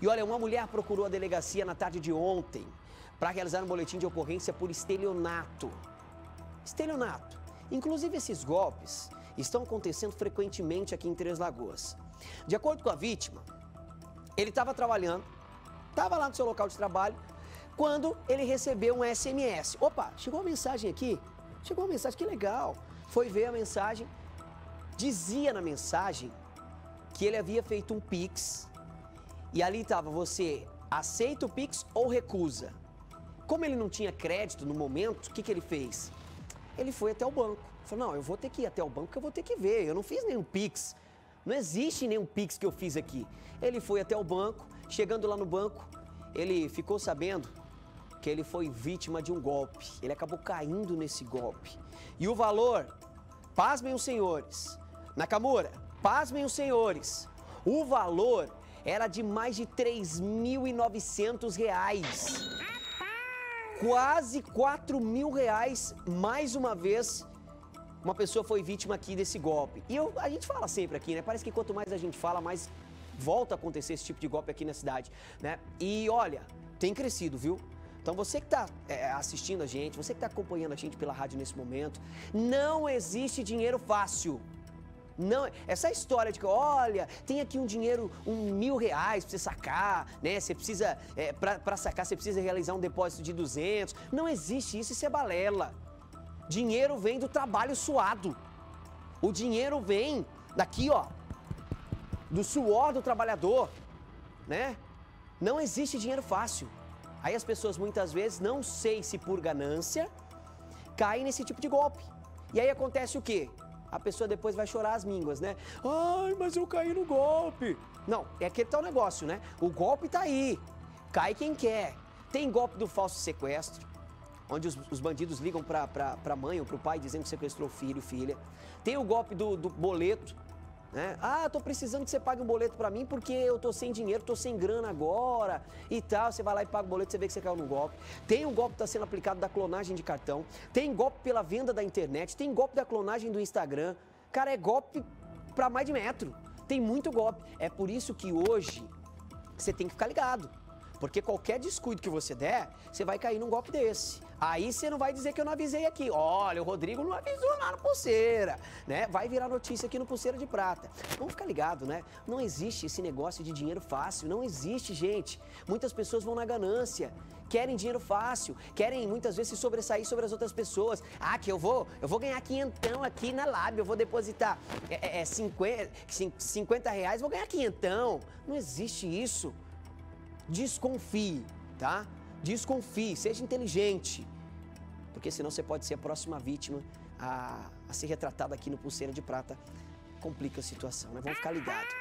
E olha, uma mulher procurou a delegacia na tarde de ontem para realizar um boletim de ocorrência por estelionato. Estelionato. Inclusive, esses golpes estão acontecendo frequentemente aqui em Três Lagoas. De acordo com a vítima, ele estava trabalhando, estava lá no seu local de trabalho, quando ele recebeu um SMS. Opa, chegou uma mensagem aqui. Chegou uma mensagem, que legal. Foi ver a mensagem. Dizia na mensagem que ele havia feito um Pix e ali estava você aceita o Pix ou recusa. Como ele não tinha crédito no momento, o que, que ele fez? Ele foi até o banco. Falou, não, eu vou ter que ir até o banco porque eu vou ter que ver. Eu não fiz nenhum Pix. Não existe nenhum Pix que eu fiz aqui. Ele foi até o banco, chegando lá no banco, ele ficou sabendo que ele foi vítima de um golpe. Ele acabou caindo nesse golpe. E o valor, pasmem os senhores, Nakamura, pasmem os senhores, o valor era de mais de 3.900 reais. Quase 4 mil reais, mais uma vez, uma pessoa foi vítima aqui desse golpe. E eu, a gente fala sempre aqui, né? Parece que quanto mais a gente fala, mais volta a acontecer esse tipo de golpe aqui na cidade, né? E olha, tem crescido, viu? Então você que está é, assistindo a gente, você que está acompanhando a gente pela rádio nesse momento, não existe dinheiro fácil. Não, essa história de que, olha, tem aqui um dinheiro, um mil reais para você sacar, né? Você precisa, é, para sacar, você precisa realizar um depósito de 200. Não existe isso, isso é balela. Dinheiro vem do trabalho suado. O dinheiro vem daqui, ó, do suor do trabalhador, né? Não existe dinheiro fácil. Aí as pessoas muitas vezes, não sei se por ganância, caem nesse tipo de golpe. E aí acontece o quê? A pessoa depois vai chorar as mínguas, né? Ai, mas eu caí no golpe. Não, é aquele tal negócio, né? O golpe tá aí. Cai quem quer. Tem golpe do falso sequestro, onde os, os bandidos ligam para a mãe ou para o pai dizendo que sequestrou filho, filha. Tem o golpe do, do boleto, né? Ah, tô precisando que você pague um boleto para mim porque eu tô sem dinheiro, tô sem grana agora e tal. Você vai lá e paga o boleto, você vê que você caiu no golpe. Tem um golpe que está sendo aplicado da clonagem de cartão. Tem golpe pela venda da internet. Tem golpe da clonagem do Instagram. Cara, é golpe para mais de metro. Tem muito golpe. É por isso que hoje você tem que ficar ligado. Porque qualquer descuido que você der, você vai cair num golpe desse. Aí você não vai dizer que eu não avisei aqui. Olha, o Rodrigo não avisou lá no Pulseira, né? Vai virar notícia aqui no Pulseira de Prata. Vamos ficar ligado, né? Não existe esse negócio de dinheiro fácil, não existe, gente. Muitas pessoas vão na ganância, querem dinheiro fácil, querem muitas vezes se sobressair sobre as outras pessoas. Ah, que eu vou, eu vou ganhar quinhentão aqui na Lab, eu vou depositar é, é, 50, é, 50 reais, vou ganhar quinhentão. Não existe isso desconfie, tá? Desconfie, seja inteligente, porque senão você pode ser a próxima vítima a, a ser retratada aqui no Pulseira de Prata. Complica a situação, né? Vamos ficar ligados.